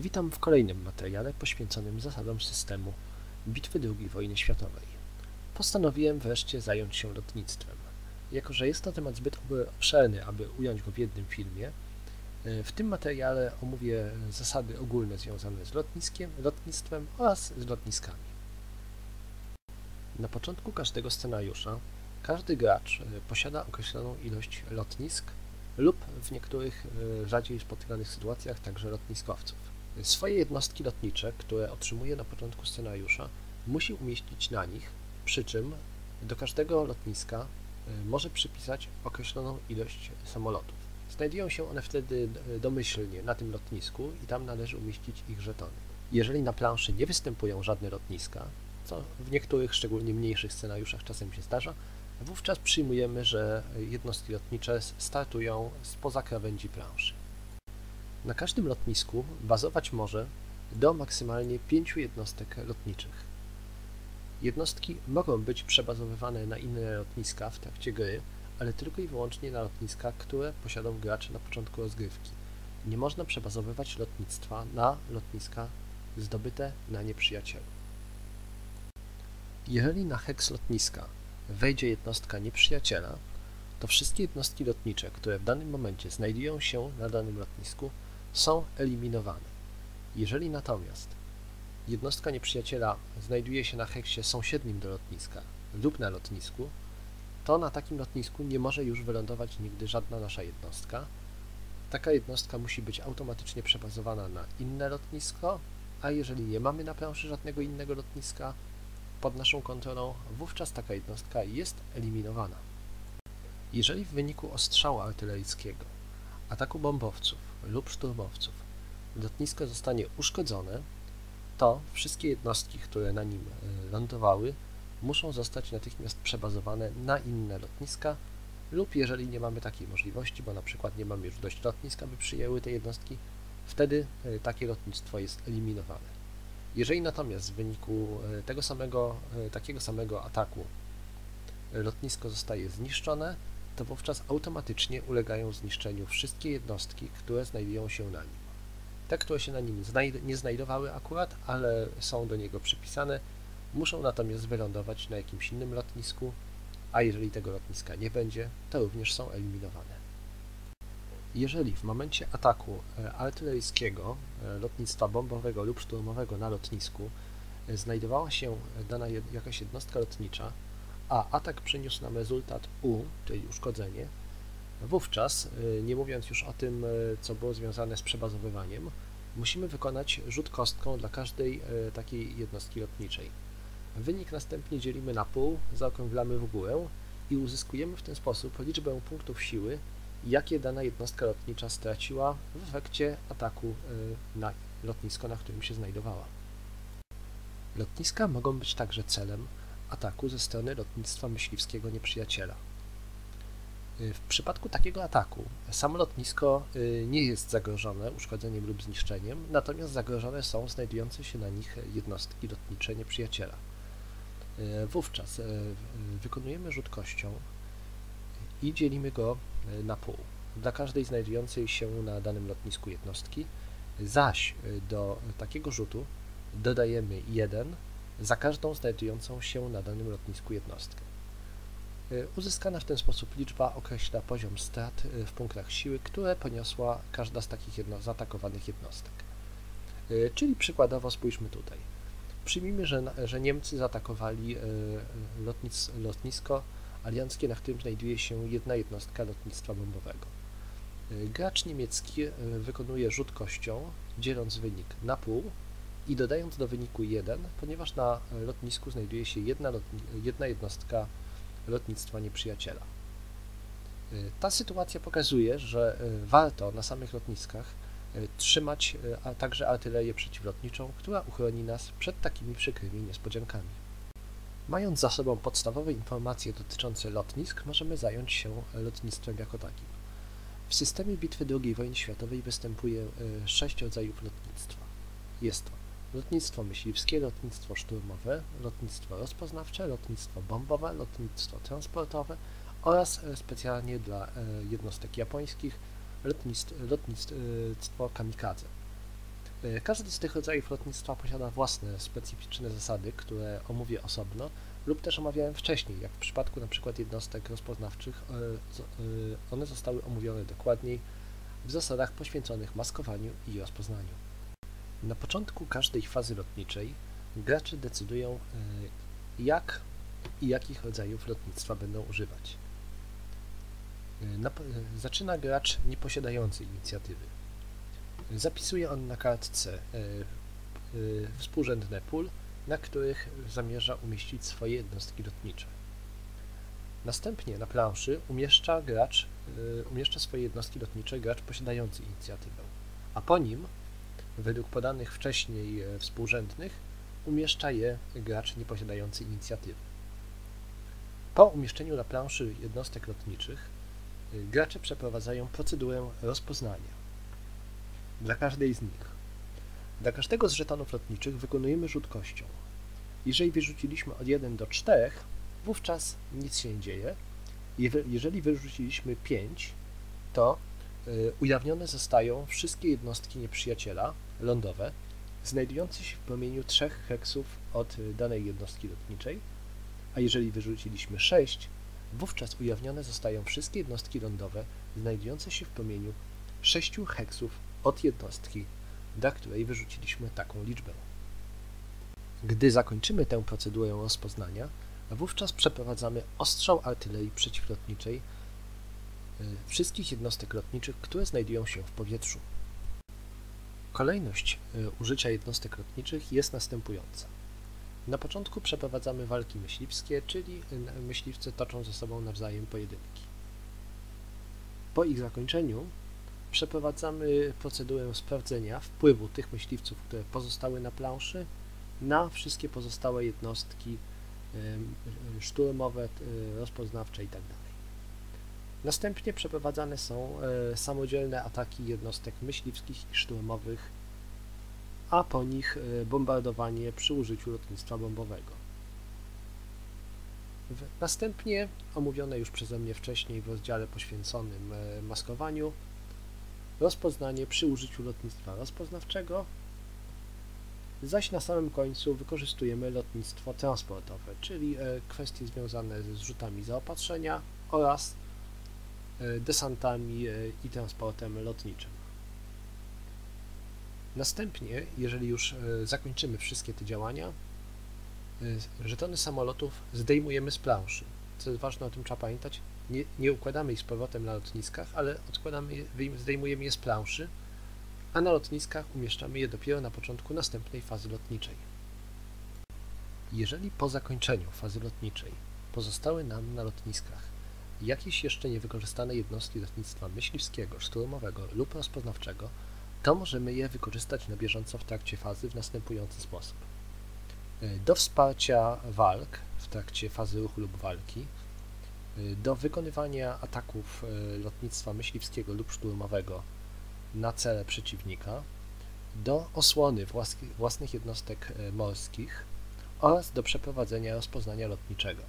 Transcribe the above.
Witam w kolejnym materiale poświęconym zasadom systemu bitwy II wojny światowej. Postanowiłem wreszcie zająć się lotnictwem. Jako, że jest to temat zbyt obszerny, aby ująć go w jednym filmie, e, w tym materiale omówię zasady ogólne związane z lotniskiem, lotnictwem oraz z lotniskami. Na początku każdego scenariusza każdy gracz e, posiada określoną ilość lotnisk lub w niektórych e, rzadziej spotykanych sytuacjach także lotniskowców. Swoje jednostki lotnicze, które otrzymuje na początku scenariusza, musi umieścić na nich, przy czym do każdego lotniska e, może przypisać określoną ilość samolotów. Znajdują się one wtedy domyślnie na tym lotnisku i tam należy umieścić ich żetony. Jeżeli na planszy nie występują żadne lotniska, co w niektórych, szczególnie mniejszych scenariuszach czasem się zdarza, wówczas przyjmujemy, że jednostki lotnicze startują spoza krawędzi planszy. Na każdym lotnisku bazować może do maksymalnie pięciu jednostek lotniczych. Jednostki mogą być przebazowywane na inne lotniska w trakcie gry, ale tylko i wyłącznie na lotniska, które posiadą gracze na początku rozgrywki. Nie można przebazowywać lotnictwa na lotniska zdobyte na nieprzyjacielu. Jeżeli na heks lotniska wejdzie jednostka nieprzyjaciela, to wszystkie jednostki lotnicze, które w danym momencie znajdują się na danym lotnisku, są eliminowane. Jeżeli natomiast jednostka nieprzyjaciela znajduje się na heksie sąsiednim do lotniska lub na lotnisku, to na takim lotnisku nie może już wylądować nigdy żadna nasza jednostka. Taka jednostka musi być automatycznie przebazowana na inne lotnisko, a jeżeli nie mamy na planszy żadnego innego lotniska pod naszą kontrolą, wówczas taka jednostka jest eliminowana. Jeżeli w wyniku ostrzału artyleryjskiego, ataku bombowców lub szturmowców lotnisko zostanie uszkodzone, to wszystkie jednostki, które na nim e, lądowały, muszą zostać natychmiast przebazowane na inne lotniska lub jeżeli nie mamy takiej możliwości, bo na przykład nie mamy już dość lotnisk, aby przyjęły te jednostki, wtedy e, takie lotnictwo jest eliminowane. Jeżeli natomiast w wyniku e, tego samego, takiego samego ataku lotnisko zostaje zniszczone, to wówczas automatycznie ulegają zniszczeniu wszystkie jednostki, które znajdują się na nim. Te, które się na nim nie znajdowały akurat, ale są do niego przypisane, muszą natomiast wylądować na jakimś innym lotnisku, a jeżeli tego lotniska nie będzie, to również są eliminowane. Jeżeli w momencie ataku e, artyleryjskiego, e, lotnictwa bombowego lub szturmowego na lotnisku e, znajdowała się dana jakaś jednostka lotnicza, a atak przyniósł nam rezultat U, czyli uszkodzenie, wówczas, y, nie mówiąc już o tym, y, co było związane z przebazowywaniem, musimy wykonać rzut kostką dla każdej y, takiej jednostki lotniczej. Wynik następnie dzielimy na pół, zaokrąglamy w górę i uzyskujemy w ten sposób liczbę punktów siły, jakie dana jednostka lotnicza straciła w efekcie ataku na lotnisko, na którym się znajdowała. Lotniska mogą być także celem ataku ze strony lotnictwa myśliwskiego nieprzyjaciela. Y, w przypadku takiego ataku samo lotnisko y, nie jest zagrożone uszkodzeniem lub zniszczeniem, natomiast zagrożone są znajdujące się na nich jednostki lotnicze nieprzyjaciela. Y, wówczas wykonujemy rzut kością i dzielimy go na pół. Dla każdej znajdującej się na danym lotnisku jednostki, zaś do takiego rzutu dodajemy jeden za każdą znajdującą się na danym lotnisku jednostkę. E, uzyskana w ten sposób liczba określa poziom strat e, w punktach siły, które poniosła każda z takich jedno, zaatakowanych jednostek. E, czyli przykładowo spójrzmy tutaj. Przyjmijmy, że, że Niemcy zaatakowali lotnis, lotnisko alianckie, na którym znajduje się jedna jednostka lotnictwa bombowego. Gracz niemiecki wykonuje rzut kością, dzieląc wynik na pół i dodając do wyniku 1, ponieważ na lotnisku znajduje się jedna, jedna jednostka lotnictwa nieprzyjaciela. Y, ta sytuacja pokazuje, że y, warto na samych lotniskach y, trzymać także artylerię przeciwlotniczą, która uchroni nas przed takimi przykrymi niespodziankami. Mając za sobą podstawowe informacje dotyczące lotnisk, możemy zająć się lotnictwem jako takim. W systemie bitwy II wojny światowej występuje sześć rodzajów lotnictwa. Jest to lotnictwo myśliwskie, lotnictwo szturmowe, lotnictwo rozpoznawcze, lotnictwo bombowe, lotnictwo transportowe oraz e, specjalnie dla e, jednostek japońskich lotnictwo kamikadze. E, każdy z tych rodzajów lotnictwa posiada własne specyficzne zasady, które omówię osobno lub też omawiałem wcześniej, jak w przypadku np. jednostek rozpoznawczych, one zostały omówione dokładniej w zasadach poświęconych maskowaniu i rozpoznaniu. Na początku każdej fazy lotniczej gracze decydują, jak i jakich rodzajów lotnictwa będą używać. Zaczyna gracz nieposiadający inicjatywy. Zapisuje on na kartce e, e, współrzędne pól, na których zamierza umieścić swoje jednostki lotnicze. Następnie na planszy umieszcza gracz, e, umieszcza swoje jednostki lotnicze gracz posiadający inicjatywę, a po nim, według podanych wcześniej współrzędnych, umieszcza je gracz nieposiadający inicjatywy. Po umieszczeniu na planszy jednostek lotniczych gracze przeprowadzają procedurę rozpoznania dla każdej z nich. Dla każdego z żetonów lotniczych wykonujemy rzut kością. Jeżeli wyrzuciliśmy od 1 do 4, wówczas nic się nie dzieje. Jeżeli wyrzuciliśmy 5, to ujawnione zostają wszystkie jednostki nieprzyjaciela lądowe, znajdujące się w promieniu 3 heksów od y, danej jednostki lotniczej, a jeżeli wyrzuciliśmy 6, wówczas ujawnione zostają wszystkie jednostki lądowe znajdujące się w promieniu 6 heksów od jednostki, dla której wyrzuciliśmy taką liczbę. Gdy zakończymy tę procedurę rozpoznania, wówczas przeprowadzamy ostrzał artylerii przeciwlotniczej y, wszystkich jednostek lotniczych, które znajdują się w powietrzu. Kolejność y, użycia jednostek lotniczych jest następująca. Na początku przeprowadzamy walki myśliwskie, czyli y, myśliwcy toczą ze sobą nawzajem pojedynki. Po ich zakończeniu przeprowadzamy procedurę sprawdzenia wpływu tych myśliwców, które pozostały na planszy, na wszystkie pozostałe jednostki szturmowe, e, rozpoznawcze itd. Następnie przeprowadzane są e, samodzielne ataki jednostek myśliwskich i szturmowych, a po nich e, bombardowanie przy użyciu lotnictwa bombowego. Następnie, omówione już przeze mnie wcześniej w rozdziale poświęconym maskowaniu, rozpoznanie przy użyciu lotnictwa rozpoznawczego, zaś na samym końcu wykorzystujemy lotnictwo transportowe, czyli e, kwestie związane ze zrzutami zaopatrzenia oraz e, desantami e, i transportem lotniczym. Następnie, jeżeli już zakończymy wszystkie te działania, żetony samolotów zdejmujemy z planszy. Co jest ważne, o tym trzeba pamiętać, nie, nie układamy ich z powrotem na lotniskach, ale odkładamy je, zdejmujemy je z planszy, a na lotniskach umieszczamy je dopiero na początku następnej fazy lotniczej. Jeżeli po zakończeniu fazy lotniczej pozostały nam na lotniskach jakieś jeszcze niewykorzystane jednostki lotnictwa myśliwskiego, szturmowego lub rozpoznawczego, to możemy je wykorzystać na bieżąco w trakcie fazy w następujący sposób. Do wsparcia walk w trakcie fazy ruchu lub walki do wykonywania ataków e, lotnictwa myśliwskiego lub szturmowego na cele przeciwnika, do osłony własnych jednostek e, morskich oraz do przeprowadzenia rozpoznania lotniczego.